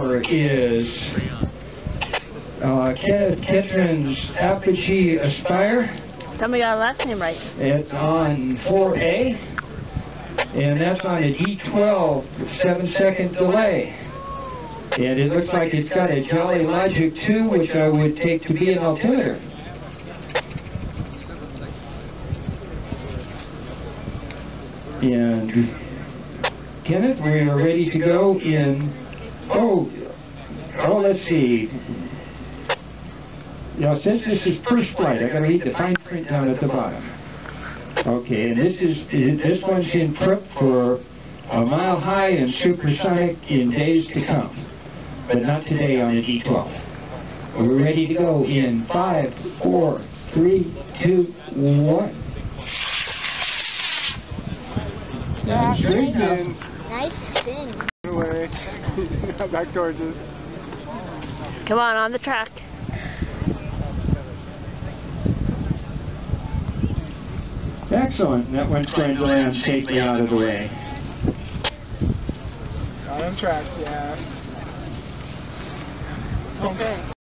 is uh, Kenneth Ketron's Apogee Aspire. Somebody got a last name right. It's on 4A, and that's on a D12 seven-second delay. And it looks like it's got a Jolly Logic 2, which I would take to be an altimeter. And Kenneth, we are ready to go in, oh, oh, let's see. Now, since this is first flight, I've gotta read the fine print down at the bottom. Okay, and this is, this one's in prep for a mile high and supersonic in days to come, but not today on a D12. We're ready to go in five, four, three, two, one. Straight. Nice spin. Away. Back towards us. Come on, on the track. Excellent. That one's going to land safely out of the way. On track, yeah. Okay.